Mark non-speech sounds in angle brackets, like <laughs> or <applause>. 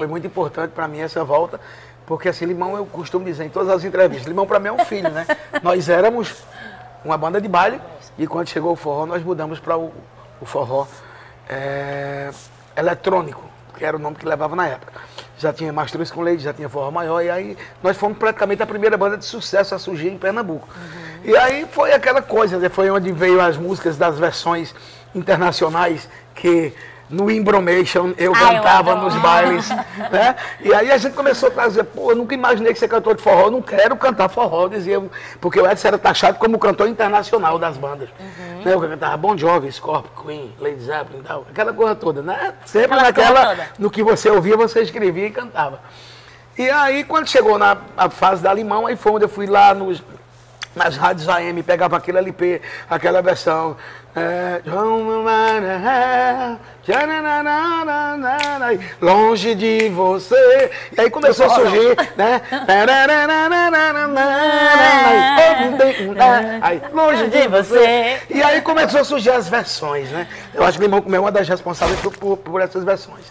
Foi muito importante para mim essa volta, porque assim, Limão, eu costumo dizer em todas as entrevistas, Limão para mim é um filho, né? <laughs> nós éramos uma banda de baile e quando chegou o forró, nós mudamos para o, o, forró é, eletrônico, que era o nome que levava na época. Já tinha Mastruz com Leite, já tinha Forró Maior, e aí nós fomos praticamente a primeira banda de sucesso a surgir em Pernambuco. Uhum. E aí foi aquela coisa, né? foi onde veio as músicas das versões internacionais que no Imbromation, eu ah, cantava eu nos bailes, né? E aí a gente começou a trazer, pô, eu nunca imaginei que você cantor de forró, eu não quero cantar forró, dizia, porque o Edson era taxado como cantor internacional das bandas. Uhum. Né? Eu cantava Bon Jovi, Scorpio, Queen, Lady Zeppelin, tal, aquela coisa toda, né? Sempre aquela naquela, no que você ouvia, você escrevia e cantava. E aí, quando chegou na fase da Limão, aí foi onde eu fui lá nos, nas rádios AM, pegava aquele LP, aquela versão. É, longe de você. E aí começou a surgir, né? Aí, longe de você. E aí começou a surgir as versões, né? Eu acho que o irmão é uma das responsáveis por, por, por essas versões.